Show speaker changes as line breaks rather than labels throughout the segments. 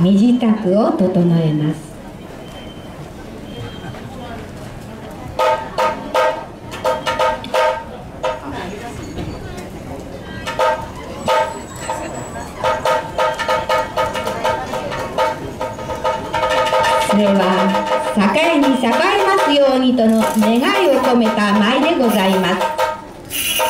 身支度を整えます。それは栄に栄えますようにとの願いを込めた舞でございます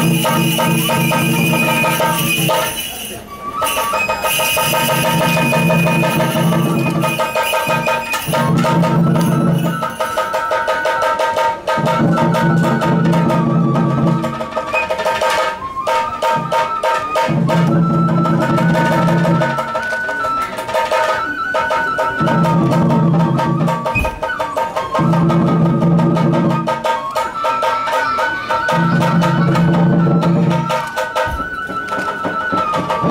Thank 海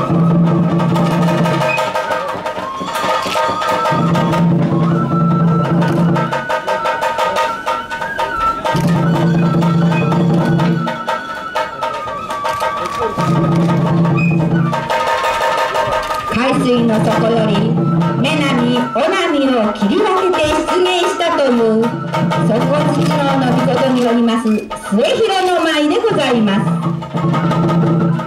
水の底より女波女波を切り分けて出現したという底地の信子によります末広の舞でございます。